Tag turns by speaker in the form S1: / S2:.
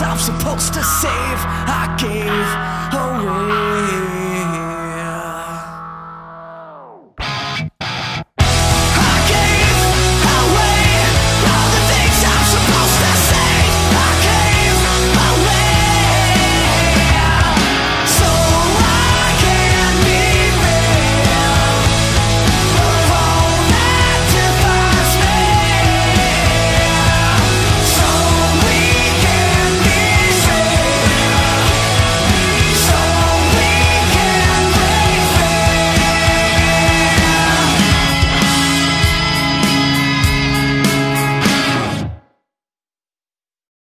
S1: I'm supposed to save. I gave